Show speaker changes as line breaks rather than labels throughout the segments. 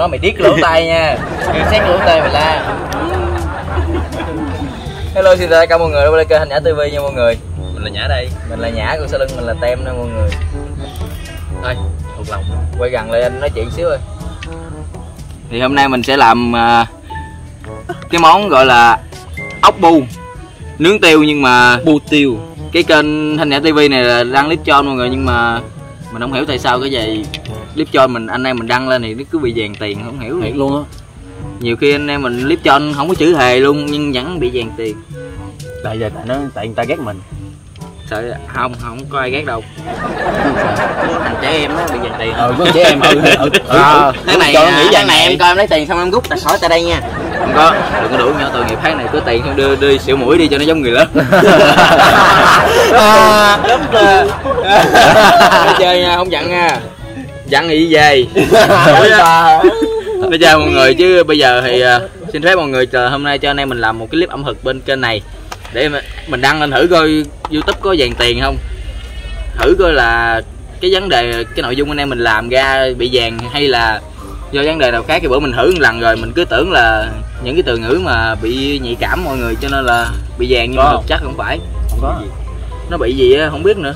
nói mày điếc lỗ tai nha. Người xét lỗ tai mày la. Hello xin chào tất cả mọi người, đây là kênh Hành Nhã TV nha mọi người.
Mình là nhã đây.
Mình là Nhã, còn sau lưng mình là Tem nè mọi người.
Thôi thuộc lòng.
Quay gần lại anh nói chuyện xíu rồi Thì hôm nay mình sẽ làm à, cái món gọi là ốc bu nướng tiêu nhưng mà
bu tiêu.
cái kênh Thanh Nhã TV này là đăng clip cho mọi người nhưng mà mình không hiểu tại sao cái gì clip cho mình anh em mình đăng lên thì nó cứ bị dàn tiền không hiểu.
Thiệt luôn á.
Nhiều khi anh em mình clip cho không có chữ hề luôn nhưng vẫn bị dàn tiền.
Tại giờ tại nó tại người ta ghét mình.
Sợ không không có ai ghét đâu. Thằng trẻ em á bị dàn tiền.
Ờ có trẻ em ừ ừ.
Ờ,
tháng này cho nó nghĩ
tháng này em coi em lấy tiền xong em rút đặt hỏi tại đây nha. Không có. đừng có đủ nhau tội nghiệp tháng này có tiền không đưa đưa xỉu mũi đi cho nó giống người lớn. Rất là chơi nha không giận nha thì đi về bây giờ mọi người chứ bây giờ thì à, xin phép mọi người chờ hôm nay cho anh em mình làm một cái clip ẩm thực bên kênh này. Để mà- mình đăng lên thử coi youtube có dàn tiền không. Thử coi là cái vấn đề cái nội dung anh em mình làm ra bị dàn hay là do vấn đề nào khác cái bữa mình thử một lần rồi mình cứ tưởng là những cái từ ngữ mà bị nhạy cảm mọi người cho nên là bị dàn nhưng mà
Có.
thực
không?
chất không phải.
Không có.
Nó bị gì á không biết nữa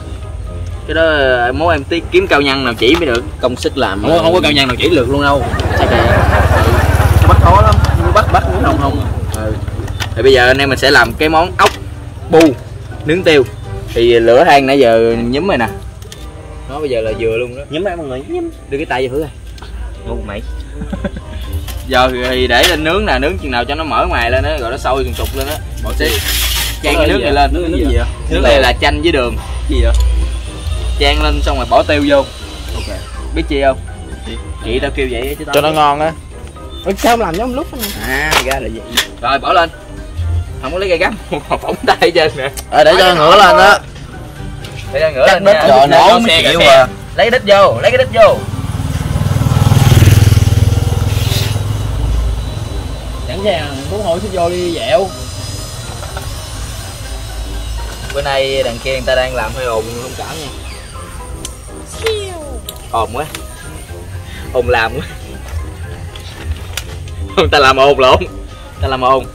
cái đó à, mốt em tí kiếm cao nhân nào chỉ mới được.
Công sức làm
không có, không có cao nhân nào chỉ được luôn đâu.
Chắc là nó bắt khó lắm? Bắt bắt muốn không không
ừ. thì bây giờ anh em mình sẽ làm cái món ốc bu nướng tiêu. Thì lửa than nãy giờ nhúm rồi nè. Nó bây giờ là vừa luôn đó.
Nhắm em mọi người nhắm
đưa cái tay vô thử coi.
Ngu mày.
Giờ thì để lên nướng nè nướng chừng nào cho nó mở ngoài lên á rồi nó sôi từng cục lên á. Bỏ xí chan cái nước này lên.
Nước nước gì vậy?
nước này là chanh với đường.
Gì vậy
chan lên xong rồi bỏ tiêu vô.
Ok.
Biết chi không? Chị. Tao kêu vậy chứ tao
cho nó ngon á. Sao không làm giống lúc
à ra là vậy. Rồi bỏ lên. Không có lấy cây gắm phỏng tay trên nè.
Ờ để cho ngửa lên đó
để cho ngửa lên
đít
nha.
rồi, nổ
Xe,
mới chịu
xe.
à.
lấy cái đít vô lấy cái đít vô.
Chẳng ra muốn hỏi xích vô đi dẹo.
Bữa nay đằng kia người ta đang làm hơi ồn không cảm nha ồn quá. Ồn làm quá. Ta làm ồn lộn ta làm ồn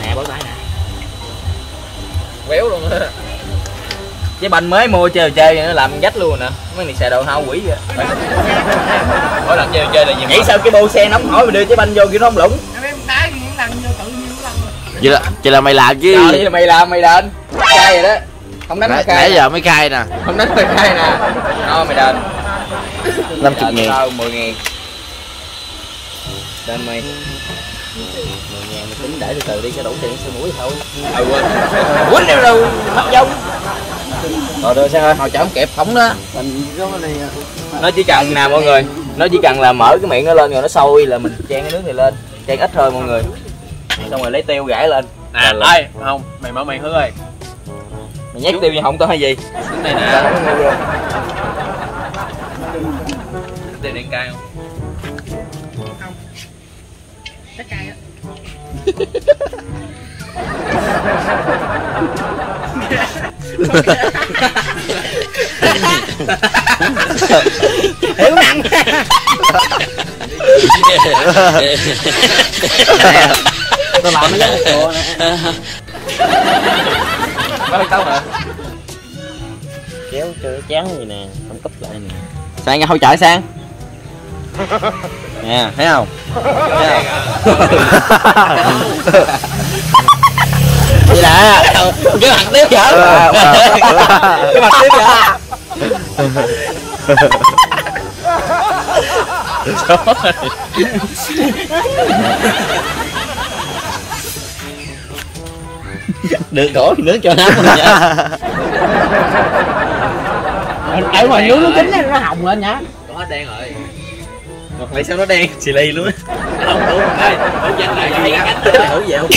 nè bó tay nè. Quéo luôn á. Cái banh mới mua chơi chơi nó làm dách luôn nè. Mấy này xài đồ hao quỷ vậy. Mỗi lần chơi chơi là gì nghĩ sao cái bô xe nóng hỏi mà đưa cái banh vô kia nó không lũng
vậy là vậy là mày làm chứ
Trời ơi, mày làm mày đền. Khai rồi đó không đánh
nãy
khai
nãy
nè.
giờ mới khai nè.
Không đánh mày khai nè. Đó mày đền.
50
Đền
ngàn
tao 10 ngàn. Đền mày. 10 ngàn mày tính để từ từ đi cho đủ tiền xe mũi thôi. Ừ quên. Quýnh đâu đâu mất giống. Rồi được sang ơi? Hồi chở không kịp phóng đó. Nó chỉ cần nè mọi người. Nó chỉ cần là mở cái miệng nó lên rồi nó sôi là mình chan cái nước này lên. Chan ít thôi mọi người. Xong rồi lấy tiêu gãi lên.
À ơi không mày mở miệng hứa ơi
mày nhét tiêu vào họng tao hay gì?
Cái này nè.
Không ngu đâu.
tiền đen cay không?
Hiểu nặng.
Tao làm nó
Bao tao hả?
kéo cho chán gì nè không cấp lại nè
Sang ra hỗ trợ sang Nè, thấy không? Thấy không? Vậy nè Cái mặt tiếp vậy Cái mặt tiếp vậy
được đổ thì nước cho nó
ở ngoài nướng nó chín nó hồng lên nhá
có hết đen rồi. Ngọt lại sao nó đen? Xì ly luôn á. Không ơi không dành lại cái cánh thử không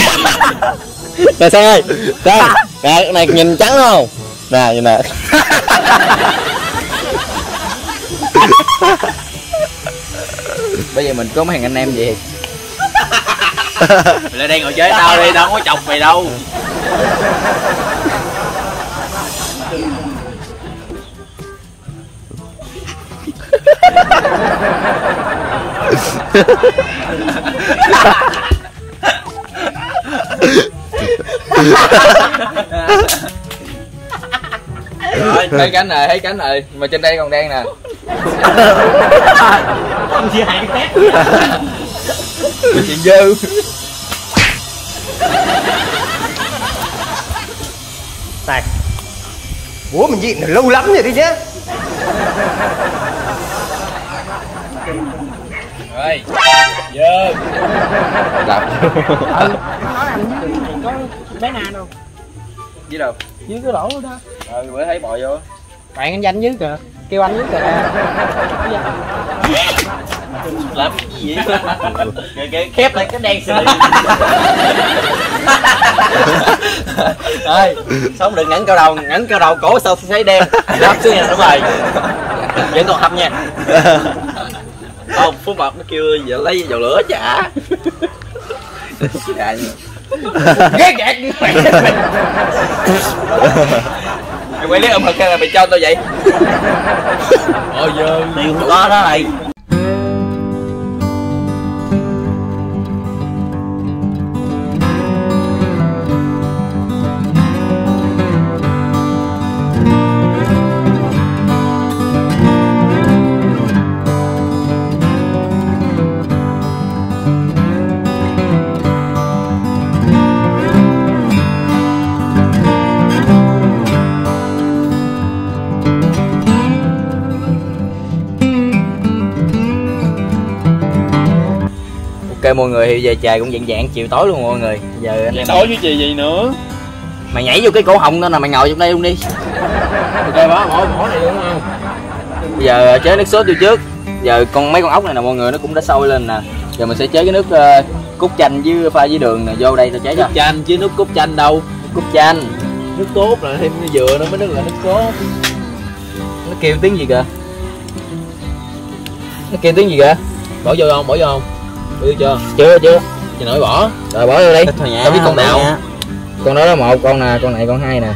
nè sang ơi sang nè cái này nhìn trắng không? Nè nhìn nè.
Bây giờ mình có mấy thằng anh em vậy?
mày lại đen ngồi chơi tao đi đâu có chọc mày đâu.
Rồi thấy cánh này thấy cánh này mà trên đây còn đen nè.
Không chỉ hai cái tét
chuyện dư.
Này bố mình nhịn được lâu lắm rồi đấy chứ.
Rồi dơ đập
có bé na đâu?
Dưới đâu?
Dưới cái lỗ đó.
Ừ bữa thấy bò vô.
Bạn anh danh dưới kìa kêu anh dưới kìa
làm cái gì vậy? Khép lại cái đen xì
ơi sống đừng ngẩng cao đầu ngẩng cao đầu cổ sao thấy đen.
Lắm xuống nha đúng rồi. Vẫn còn hâm nha. Không, phú mập nó kêu giờ lấy dầu lửa chả.
Ghét ghét đi mày mày quay lấy âm thật hay là mày cho tao vậy. Ôi giờ
tiền không có đó này.
Ok mọi người thì giờ trời cũng dạng dạng chiều tối luôn mọi người. Giờ anh em
tối với chị gì nữa?
Mày nhảy vô cái cổ họng đó là mày ngồi trong đây luôn đi.
Ok bỏ bỏ bỏ này đúng không
bây giờ chế nước sốt vô trước. Giờ con mấy con ốc này nè mọi người nó cũng đã sôi lên nè. Giờ mình sẽ chế cái nước ờ, cốt chanh với pha với đường nè vô đây tao chế cho.
Chanh chứ nước cốt chanh đâu?
Cốt chanh.
Nước tốt là thêm dừa nữa mới nước là nước tốt.
Nó kêu tiếng gì kìa? Nó kêu tiếng gì kìa?
Bỏ vô không? Bỏ vô không vô chưa?
Chưa chưa.
Chị nội bỏ.
Rồi bỏ vô đây
thôi nhá
tao biết con nào. Con đó là một con nè con này con hai nè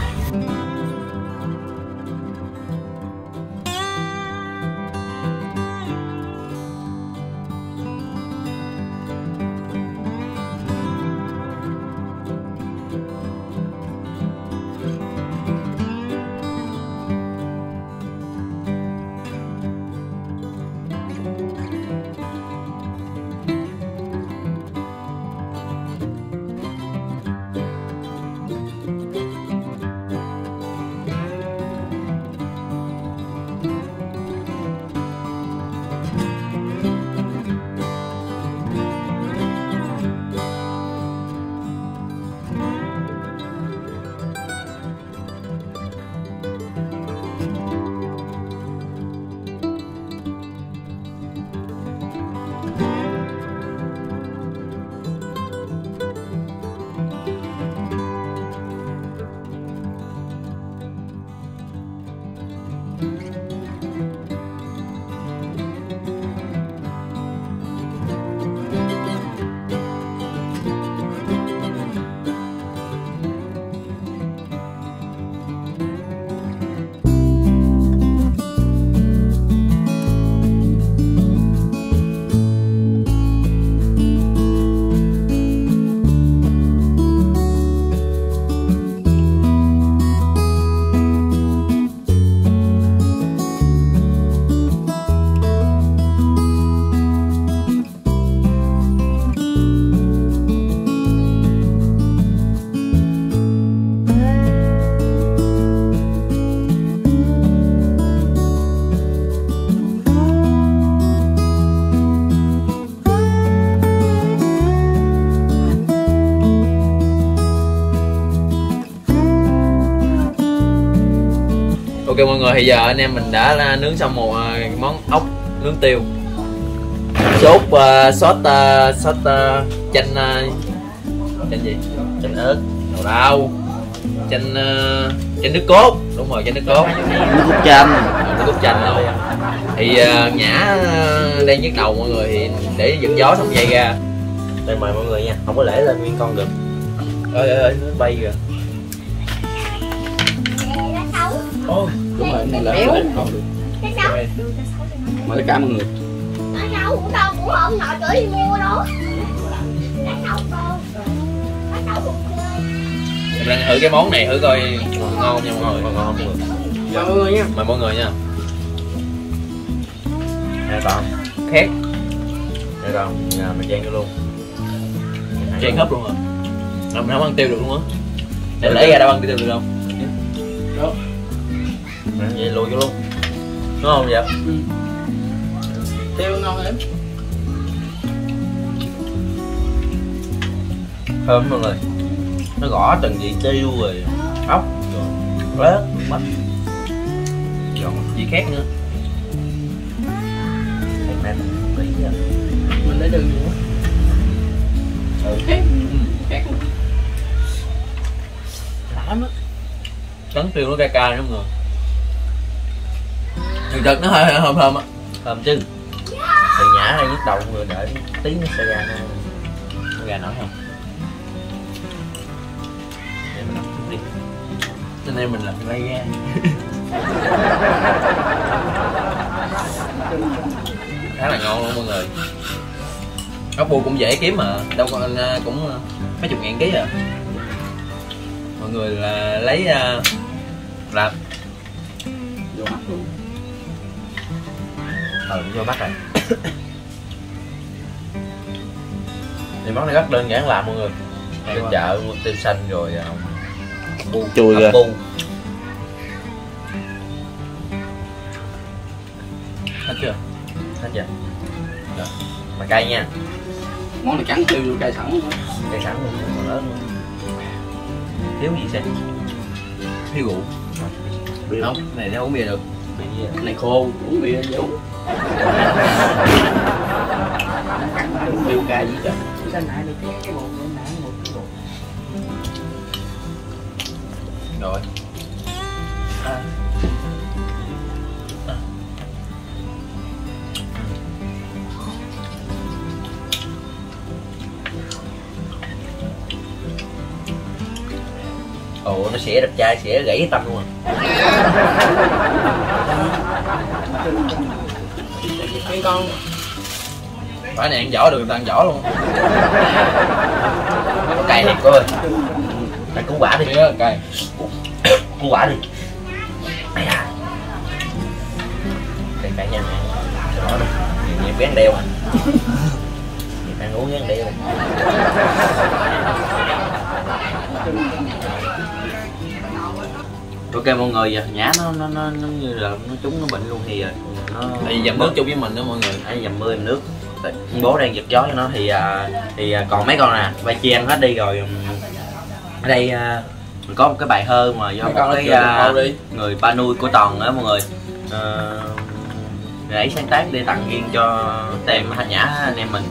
ok mọi người thì giờ anh em mình đã nướng xong một à, món ốc nướng tiêu. Sốt uh, sốt uh, sốt uh, chanh uh, chanh gì? Chanh ớt đậu đau chanh uh, chanh nước cốt. Đúng rồi chanh nước cốt.
Nước cốt chanh.
Nước cốt chanh thôi. Thì uh, nhã uh, đang nhức đầu mọi người thì để giật gió xong dây ra.
Đây mời mọi người nha. Không có lễ lên nguyên con được.
Ơi ơi ơi nó bay kìa
đúng rồi cái này là không được. Mời tất cả mọi người.
Đánh đâu cũng đâu cũng không nào chửi đi mua
Mình đang thử cái món này thử coi. Ngon không nha mọi người.
Ngon không
chào mọi người nha.
Mời mọi người nha.
Nè con
khét
nè con nhà mình chan vô luôn.
Chen hấp luôn à làm không ăn tiêu được luôn á. Để lấy ra đâu ăn tiêu được không
vậy lùi vô luôn. Đúng không vậy?
Tiêu ngon lắm
thơm mọi người nó gõ từng vị tiêu rồi. Ốc rồi rớt mắt
giòn gì khác nữa.
Thằng này mình á
mình lấy đường nữa.
Ừ.
khác. Khác lạ lắm á.
Trắng tiêu nó cay cay lắm người thực thật nó hơi thơm thơm á
thơm chứ. Thì nhả ra nhức đầu người đợi tí nó sẽ ra nó
Con gà nổi không?
Để mình làm chút đi.
Anh em mình làm lay gan khá là ngon luôn mọi người. Ốc bu cũng dễ kiếm mà. Đâu có anh cũng à, mấy chục ngàn ký à. Mọi người là lấy à, làm
vô mắt luôn
ừ vô mắt rồi. Thì món này rất đơn giản làm mọi người. Đi chợ mua tiêu xanh rồi à, bu hấp
kìa.
bu
hết chưa?
Hết chưa? Đó. mà cay nha.
Món này trắng tiêu vô cay sẵn luôn.
Cay sẵn luôn còn lớn luôn. Thiếu gì sẽ
thiếu rượu.
Bị
không này nó uống bia được.
Cái này khô uống bia uống tiêu ca gì trời
rồi.
Ồ, nó xỉa đẹp trai, xỉa gãy tâm luôn. à
cái con.
Phải này ăn vỏ được người ta ăn vỏ luôn.
Nó cay thiệt coi phải cứu quả đi.
Bia cay.
Cứu quả đi. Ây da. cay cay nha. Đó đi. Nhiều bén đeo à nhiều ăn uống bén đeo ok mọi người giờ nhá nó nó nó nó như là nó trúng nó bệnh luôn thì à, nó
vì dầm nước chung với mình đó mọi người.
Ấy dầm mưa dầm nước. Bố đang giật gió cho nó thì à, thì à, còn mấy con nè bay chi ăn hết đi rồi ở đây à, mình có một cái bài thơ mà do
Mấy
một cái à, người ba nuôi của toàn á mọi người. Người ấy sáng tác để tặng riêng cho tem thanh nhã anh em mình.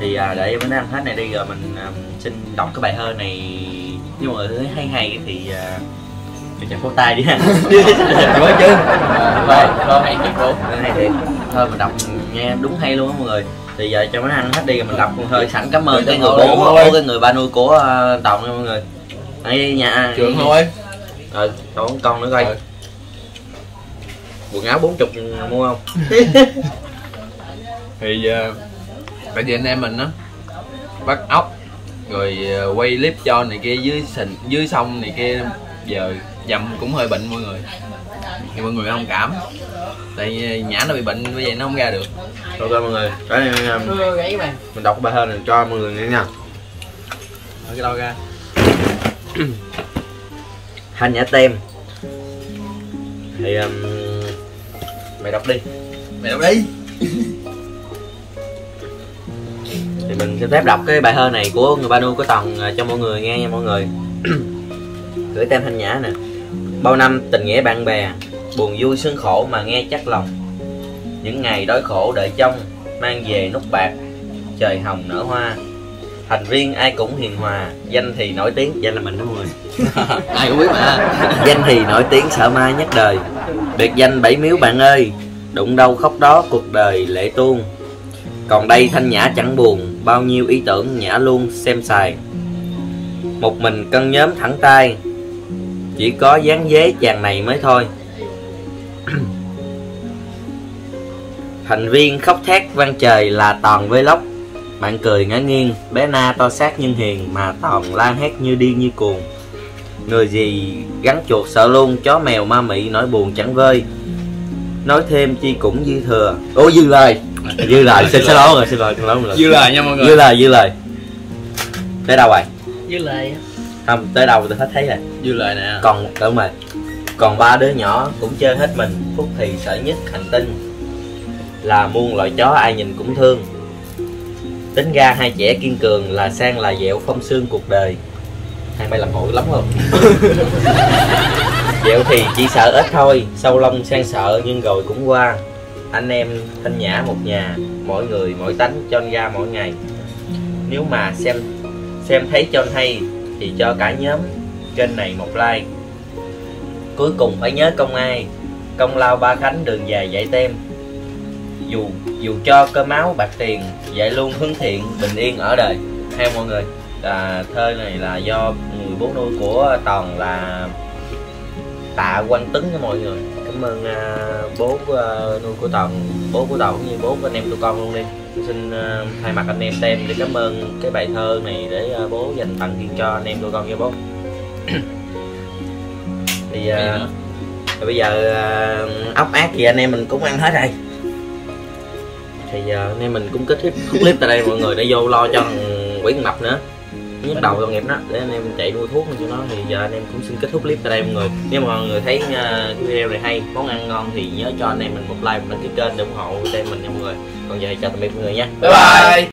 Thì à, để bữa nay ăn hết này đi rồi mình à, xin đọc cái bài thơ này. Nếu mọi người thấy hay hay thì à, cho chàng phô tay đi. Ha
Nói chứ Rồi, rồi hay thiệt luôn
hay thiệt. Thôi mình đọc nghe đúng hay luôn á mọi người. Thì giờ cho mấy ăn hết đi rồi mình đọc một hơi sẵn cảm ơn cái
cho
người bố cái người ba nuôi của uh, tổng nha mọi người. Đây nhà
Trường thôi.
Rồi còn con nữa coi. Quần áo bốn chục mua không?
Thì ờ, Tại vì anh em mình á Bắt ốc Rồi ờ, quay clip cho này kia dưới sình dưới sông này kia Giờ dầm cũng hơi bệnh mọi người. Thì mọi người thông cảm. Tại nhã nó bị bệnh bởi vậy nó không ra được.
Ok mọi người cái này mình đọc bài thơ này cho mọi người nghe nha.
Mở cái đâu ra.
Hành nhã tem. Thì um, mày đọc đi.
Mày đâu đi.
Thì mình xin phép đọc cái bài thơ này của người ba nuôi của toàn à, cho mọi người nghe nha mọi người. Gửi tem thanh nhã nè bao năm tình nghĩa bạn bè buồn vui sướng khổ mà nghe chắc lòng. Những ngày đói khổ đợi trông mang về nút bạc trời hồng nở hoa. Thành viên ai cũng hiền hòa danh thì nổi tiếng. Danh là mình mọi người.
Ai cũng biết mà.
Danh thì nổi tiếng sợ ma nhất đời. Biệt danh bảy miếu bạn ơi đụng đâu khóc đó cuộc đời lệ tuôn. Còn đây thanh nhã chẳng buồn bao nhiêu ý tưởng nhã luôn xem xài. Một mình cân nhóm thẳng tay chỉ có dáng dế chàng này mới thôi. Thành viên khóc thét vang trời là toàn vlog bạn cười ngã nghiêng bé na to xác nhưng hiền mà toàn la hét như điên như cuồng. Người gì gắn chuột sợ luôn chó mèo ma mị nỗi buồn chẳng vơi. Nói thêm chi cũng dư thừa. Ô dư lời. Dư lời xin xin lỗi rồi xin lỗi xin lỗi
dư lời nha mọi
dư
người
lời dư lời. Tới đâu rồi?
Với lại
không tới đâu tôi hết thấy rồi.
Dư lời nè.
Còn đúng rồi còn ba đứa nhỏ cũng chơi hết mình phúc thì sợ nhất hành tinh. Là muôn loại chó ai nhìn cũng thương. Tính ra hai trẻ kiên cường là sang là dẹo không xương cuộc đời. Hai bay làm hội lắm không? Dẹo thì chỉ sợ ít thôi sâu lông sang sợ nhưng rồi cũng qua. Anh em thanh nhã một nhà mỗi người mỗi tánh cho ra mỗi ngày. Nếu mà xem xem thấy cho hay thì cho cả nhóm kênh này một like. Cuối cùng phải nhớ công ai. Công lao ba khánh đường dài dạy tem. Dù dù cho cơ máu bạc tiền dạy luôn hướng thiện bình yên ở đời. Theo mọi người à, thơ này là do người bố nuôi của toàn là tạ quang tấn nha mọi người cảm ơn à, bố à, nuôi của toàn bố của toàn cũng như bố của anh em tụi con luôn đi. Tôi xin à, thay mặt anh em tem để cảm ơn cái bài thơ này để à, bố dành tặng riêng cho anh em tụi con nha bố. Thì à, rồi bây giờ à, ốc ác gì anh em mình cũng ăn hết rồi. Thì giờ anh em mình cũng kết thúc clip tại đây mọi người để vô lo cho thằng quỷ mập nữa nhức đầu tội nghiệp đó để anh em chạy mua thuốc cho nó thì giờ anh em cũng xin kết thúc clip tại đây mọi người. Nếu mà mọi người thấy uh, cái video này hay món ăn ngon thì nhớ cho anh em mình một like một đăng ký kênh để ủng hộ tem mình nha mọi người. Còn giờ thì chào tạm biệt mọi người nha.
Bye bye.